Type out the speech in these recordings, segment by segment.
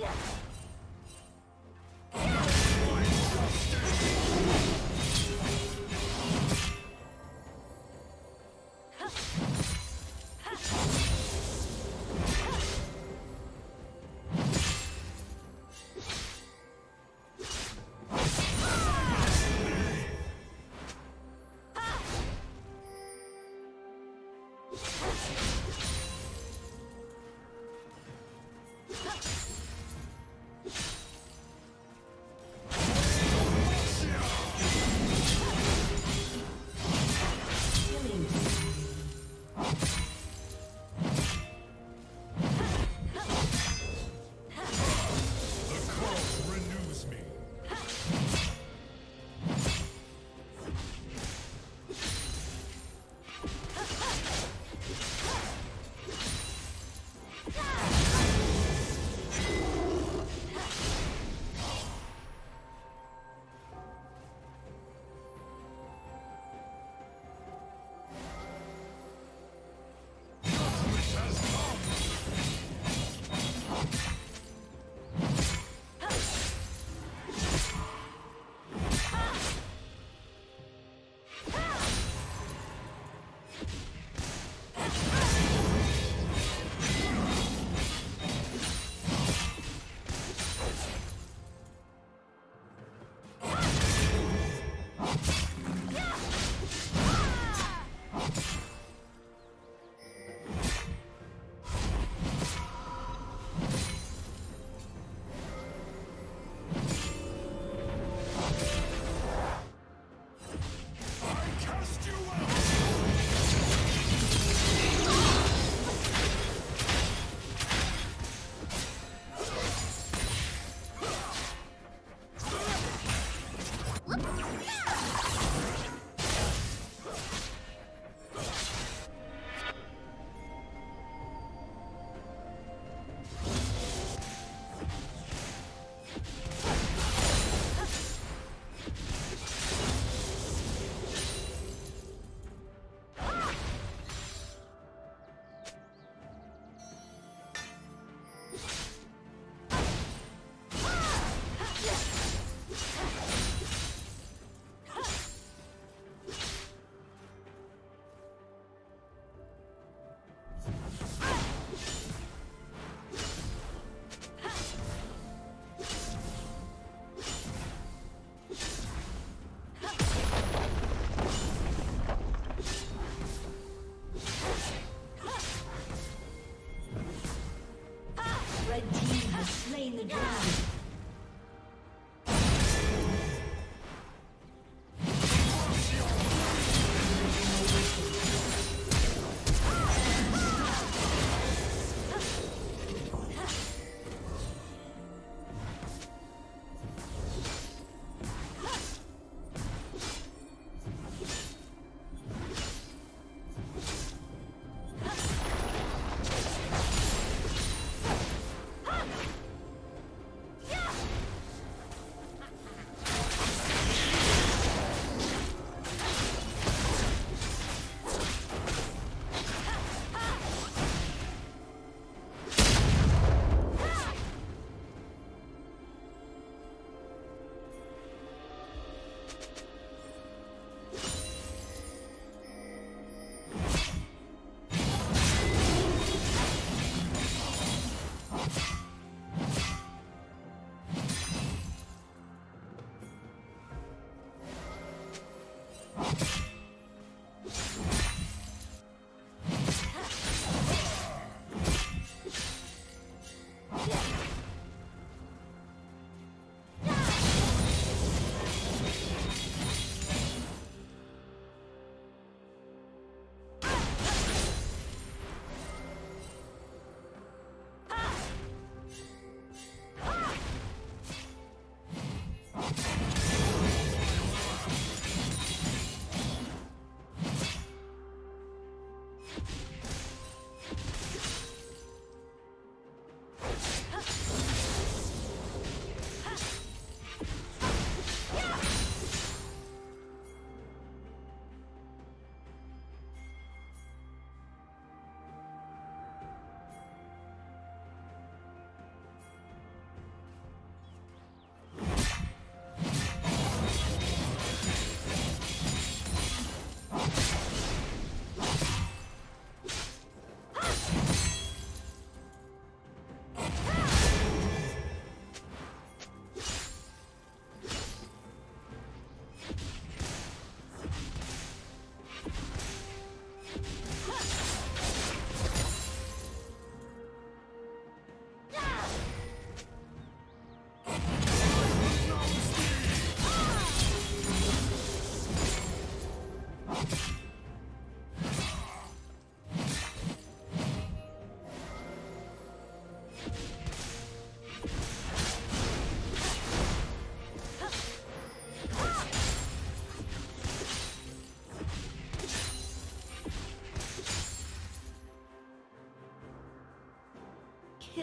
Yes!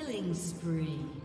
Killing spree.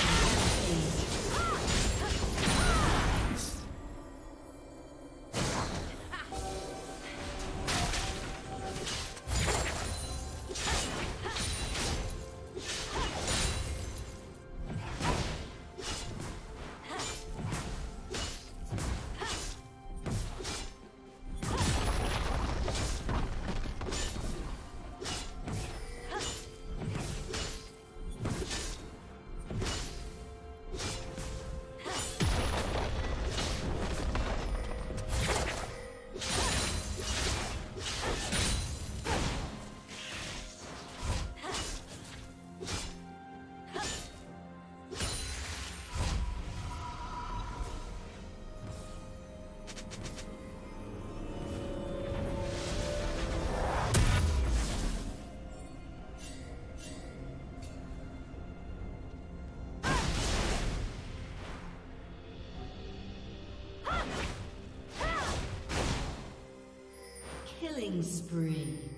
Killing spree.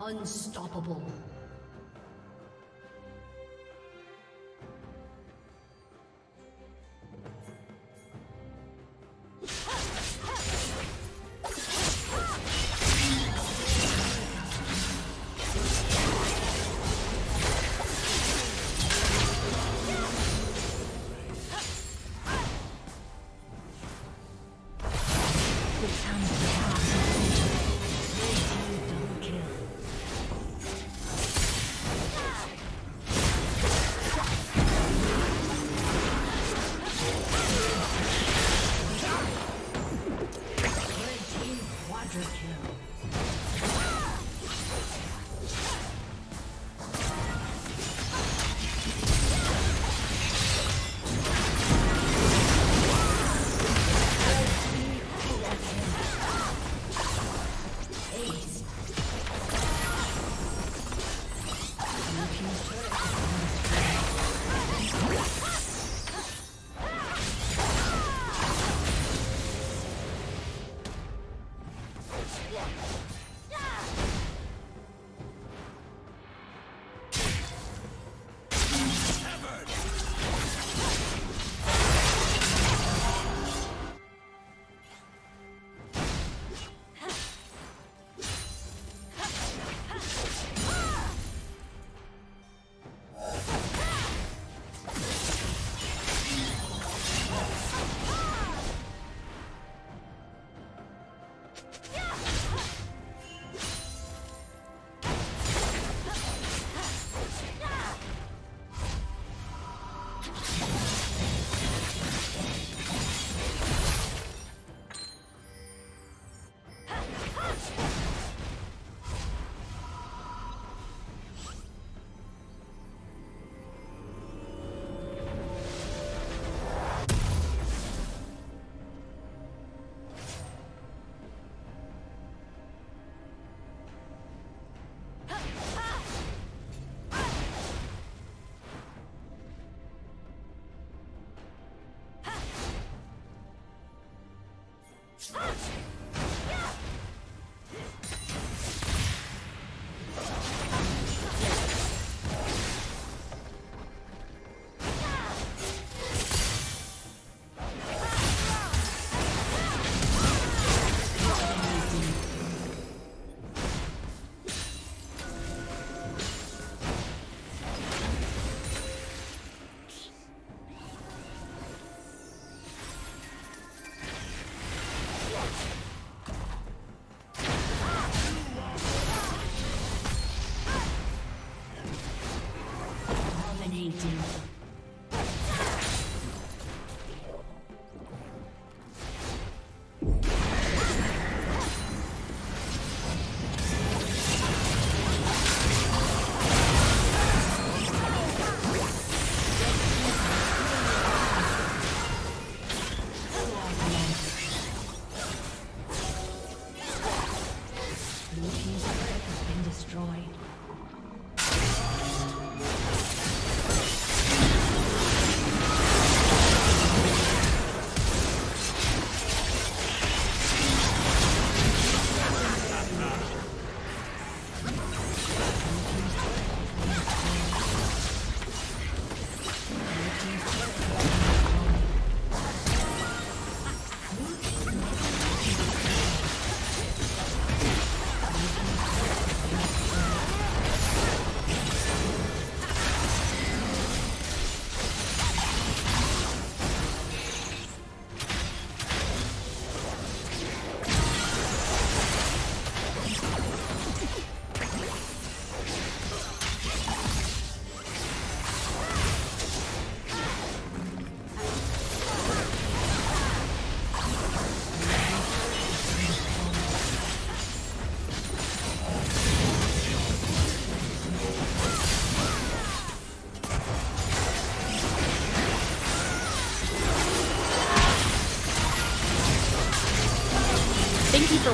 Unstoppable.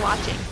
Watching.